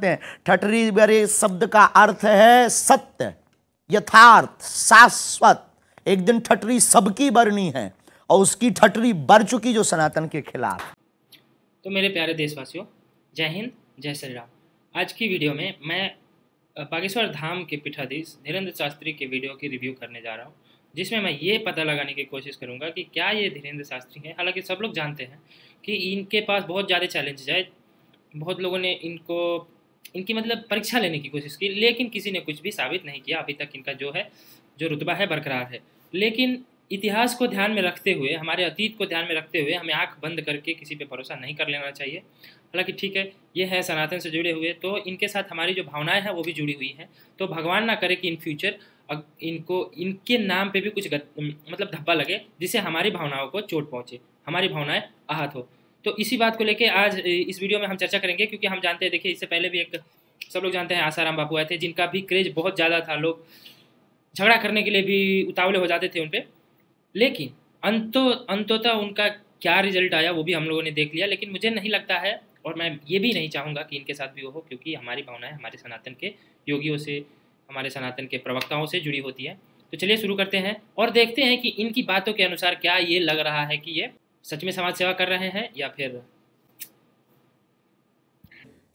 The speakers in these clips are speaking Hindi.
हैं। ठटरी बरे शब्द का अर्थ है सत्य, यथार्थ, शाश्वत। एक दिन ठटरी सबकी बरनी है और उसकी ठटरी बर चुकी जो सनातन के खिलाफ। तो मेरे प्यारे देशवासियों, जय हिंद, जय श्री राम। आज की वीडियो में मैं बागेश्वर धाम के पीठाधीश धीरेन्द्र शास्त्री के वीडियो की रिव्यू करने जा रहा हूँ, जिसमें मैं ये पता लगाने की कोशिश करूँगा कि क्या ये धीरेन्द्र शास्त्री हैं। हालाँकि सब लोग जानते हैं कि इनके पास बहुत ज़्यादा चैलेंजेस है। बहुत लोगों ने इनको इनकी मतलब परीक्षा लेने की कोशिश की लेकिन किसी ने कुछ भी साबित नहीं किया। अभी तक इनका जो है जो रुतबा है बरकरार है। लेकिन इतिहास को ध्यान में रखते हुए हमारे अतीत को ध्यान में रखते हुए हमें आँख बंद करके किसी पे भरोसा नहीं कर लेना चाहिए। हालाँकि ठीक है ये है सनातन से जुड़े हुए तो इनके साथ हमारी जो भावनाएँ हैं वो भी जुड़ी हुई हैं। तो भगवान ना करे कि इन फ्यूचर इनको इनके नाम पे भी कुछ गत, मतलब धब्बा लगे जिससे हमारी भावनाओं को चोट पहुँचे हमारी भावनाएँ आहत हो। तो इसी बात को लेके आज इस वीडियो में हम चर्चा करेंगे, क्योंकि हम जानते हैं, देखिए, इससे पहले भी एक, सब लोग जानते हैं, आसाराम बापू आए थे, जिनका भी क्रेज बहुत ज़्यादा था, लोग झगड़ा करने के लिए भी उतावले हो जाते थे उन पर लेकिन, अंतो, अंततः उनका क्या रिज़ल्ट आया, वो भी हम लोगों ने देख लिया, लेकिन मुझे नहीं लगता है, और मैं ये भी नहीं चाहूँगा कि इनके साथ भी वो हो, क्योंकि हमारी भावनाएँ हमारे सनातन के योगियों से, हमारे सनातन के प्रवक्ताओं से जुड़ी होती है। तो चलिए, शुरू करते हैं, और देखते हैं कि इनकी बातों के अनुसार क्या ये लग रहा है कि ये सच में समाज सेवा कर रहे हैं या फिर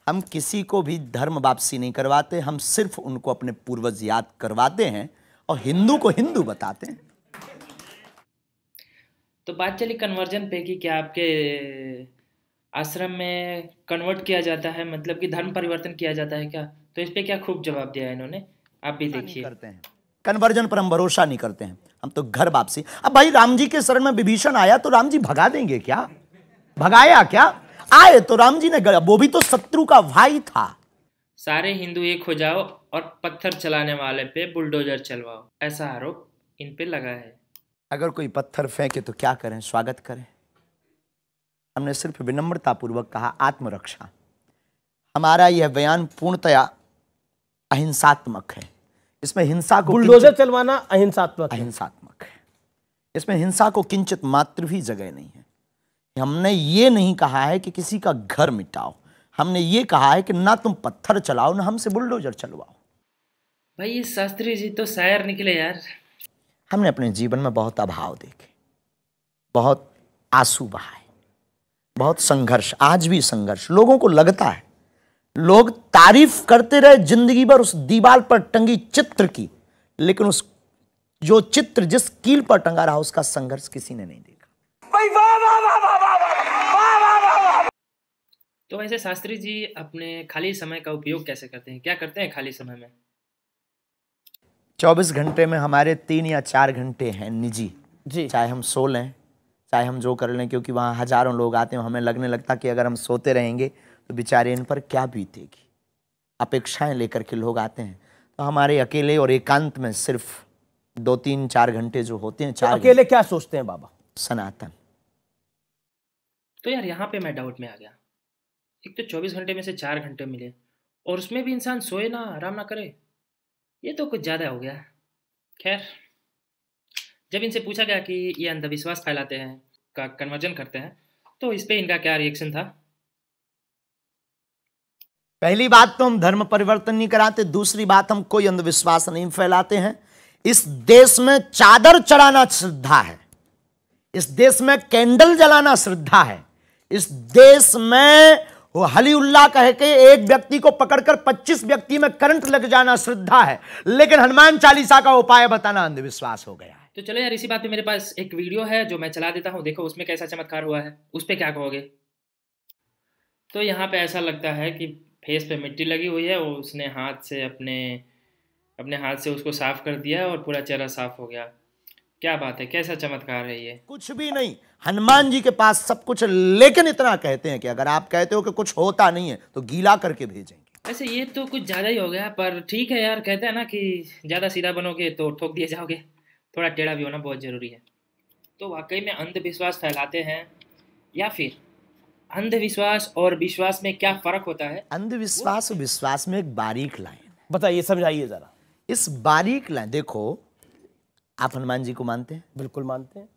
हम किसी को भी धर्म वापसी नहीं करवाते हम सिर्फ़ उनको अपने पूर्वज याद करवाते हैं और हिंदू को हिंदू बताते हैं। तो बात चली कन्वर्जन पे कि क्या आपके आश्रम में कन्वर्ट किया जाता है मतलब कि धर्म परिवर्तन किया जाता है क्या? तो इस पे क्या खूब जवाब दिया है इन्होंने? आप भी देखिए। करते हैं। कन्वर्जन पर हम भरोसा नहीं करते हैं। हम तो घर वापसी। अब भाई राम जी के शरण में विभीषण आया तो राम जी भगा देंगे क्या? भगाया क्या? आए तो राम जी ने वो भी तो शत्रु का भाई था। सारे हिंदू एक हो जाओ और पत्थर चलाने वाले पे बुलडोजर चलवाओ। ऐसा आरोप इन पे लगा है। अगर कोई पत्थर फेंके तो क्या करें? स्वागत करें। हमने सिर्फ़ विनम्रता पूर्वक कहा आत्मरक्षा। हमारा यह बयान पूर्णतया अहिंसात्मक है। इसमें हिंसा को बुलडोजर चलवाना अहिंसात्मक अहिंसात्मक है। इसमें हिंसा को किंचित मात्र भी जगह नहीं है। हमने ये नहीं कहा है कि किसी का घर मिटाओ। हमने ये कहा है कि ना तुम पत्थर चलाओ ना हमसे बुलडोजर चलवाओ। भाई ये शास्त्री जी तो शायर निकले यार। हमने अपने जीवन में बहुत अभाव देखे। बहुत आँसू बहाए। बहुत संघर्ष आज भी संघर्ष। लोगों को लगता है लोग तारीफ़ करते रहे ज़िंदगी भर उस दीवार पर टंगी चित्र की लेकिन उस जो चित्र जिस कील पर टंगा रहा उसका संघर्ष किसी ने नहीं देखा तो वैसे शास्त्री जी अपने खाली समय का उपयोग कैसे करते हैं क्या करते हैं खाली समय में 24 घंटे में हमारे तीन या चार घंटे हैं निजी जी चाहे हम सो लें चाहे हम जो कर लें क्योंकि वहाँ हज़ारों लोग आते हैं हमें लगने लगता कि अगर हम सोते रहेंगे तो बेचारे इन पर क्या बीतेगी? अपेक्षाएँ लेकर के लोग आते हैं। तो हमारे अकेले और एकांत में सिर्फ़ दो तीन चार घंटे जो होते हैं तो चार अकेले क्या सोचते हैं बाबा? सनातन। तो यार यहाँ पे मैं डाउट में आ गया। एक तो 24 घंटे में से चार घंटे मिले और उसमें भी इंसान सोए ना आराम ना करे। ये तो कुछ ज़्यादा हो गया। खैर जब इनसे पूछा गया कि ये अंधविश्वास फैलाते हैं का कन्वर्जन करते हैं तो इस पे इनका क्या रिएक्शन था? पहली बात तो हम धर्म परिवर्तन नहीं कराते, दूसरी बात हम कोई अंधविश्वास नहीं फैलाते हैं। इस देश में चादर चढ़ाना श्रद्धा है। इस देश में कैंडल जलाना श्रद्धा है। इस देश में वो हलीउल्लाह कह के एक व्यक्ति को पकड़कर 25 व्यक्ति में करंट लग जाना श्रद्धा है। लेकिन हनुमान चालीसा का उपाय बताना अंधविश्वास हो गया है। तो चलो यार, इसी बात पे मेरे पास एक वीडियो है जो मैं चला देता हूँ। देखो, उसमें कैसा चमत्कार हुआ है। उस पर क्या कहोगे? तो यहाँ पे ऐसा लगता है कि फेस पे मिट्टी लगी हुई है वो उसने हाथ से अपने अपने हाथ से उसको साफ़ कर दिया और पूरा चेहरा साफ़ हो गया। क्या बात है कैसा चमत्कार है ये। कुछ भी नहीं हनुमान जी के पास सब कुछ लेकिन इतना कहते हैं कि अगर आप कहते हो कि कुछ होता नहीं है तो गीला करके भेजेंगे। वैसे ये तो कुछ ज़्यादा ही हो गया पर ठीक है यार कहते हैं ना कि ज़्यादा सीधा बनोगे तो ठोक दिए जाओगे। थोड़ा टेढ़ा भी होना बहुत ज़रूरी है। तो वाकई में अंधविश्वास फैलाते हैं या फिर अंधविश्वास और विश्वास में क्या फ़र्क होता है? अंधविश्वास और विश्वास में एक बारीक लाइन। बताइए समझाइए जरा। इस बारीक लाइन देखो आप हनुमान जी को मानते हैं? बिल्कुल मानते हैं।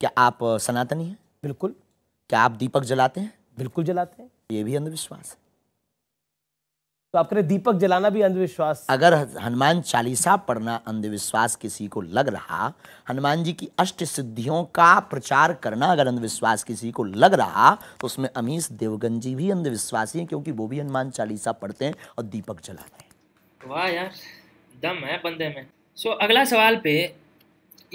क्या आप सनातनी हैं? बिल्कुल। क्या आप दीपक जलाते हैं? बिल्कुल जलाते हैं। ये भी अंधविश्वास है। तो आप कह रहे दीपक जलाना भी अंधविश्वास। अगर हनुमान चालीसा पढ़ना अंधविश्वास किसी को लग रहा हनुमान जी की अष्ट सिद्धियों का प्रचार करना अगर अंधविश्वास किसी को लग रहा तो उसमें अमीश देवगन जी भी अंधविश्वासी हैं क्योंकि वो भी हनुमान चालीसा पढ़ते हैं और दीपक जलाते हैं। वाह यार दम है बंदे में। सो अगला सवाल पे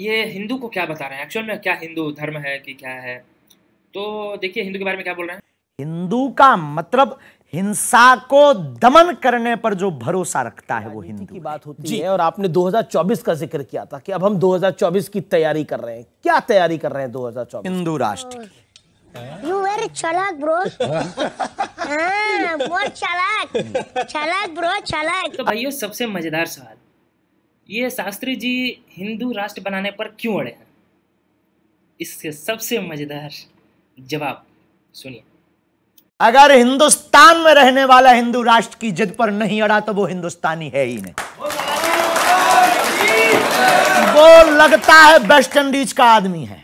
ये हिंदू को क्या बता रहे हैं? एक्चुअल में क्या हिंदू धर्म है कि क्या है? तो देखिए हिंदू के बारे में क्या बोल रहे हैं? हिंदू का मतलब हिंसा को दमन करने पर जो भरोसा रखता है वो हिंदू की बात होती है और आपने 2024 का ज़िक्र किया था कि अब हम 2024 की तैयारी कर रहे हैं। क्या तैयारी कर रहे हैं 2024 हिंदू राष्ट्र की। You very चालाक ब्रो हाँ बहुत चालाक। चालाक ब्रो चालाक। तो भाइयों सबसे मज़ेदार सवाल। ये शास्त्री जी हिंदू राष्ट्र बनाने पर क्यों अड़े हैं? इसके सबसे मज़ेदार जवाब सुनिए। अगर हिंदुस्तान में रहने वाला हिंदू राष्ट्र की जिद पर नहीं अड़ा तो वो हिंदुस्तानी है ही नहीं। वो लगता है वेस्ट इंडीज का आदमी है।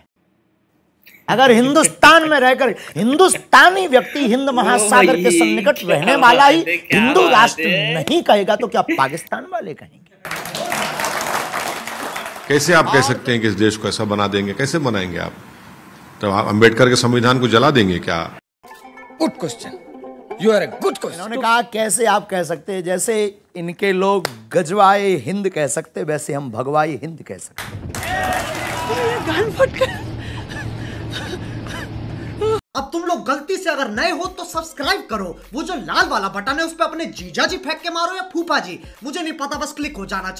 अगर हिंदुस्तान में रहकर हिंदुस्तानी व्यक्ति हिंद महासागर के सन्निकट रहने वाला ही हिंदू राष्ट्र नहीं कहेगा तो क्या पाकिस्तान वाले कहेंगे? कैसे आप कह सकते हैं कि इस देश को ऐसा बना देंगे? कैसे बनाएँगे आप? तो आप अंबेडकर के संविधान को जला देंगे क्या? Good question. You are a good question. उन्होंने कहा कैसे आप कह सकते हैं? जैसे इनके लोग गजवाए हिंद कह सकते वैसे हम भगवाई हिंद कह सकते अब तुम लोग गलती से अगर नए हो तो सब्सक्राइब करो। वो जो लाल वाला बटन है उस पर अपने जीजा जी फेंक के मारो या फूफा जी मुझे नहीं पता बस क्लिक हो जाना चाहिए।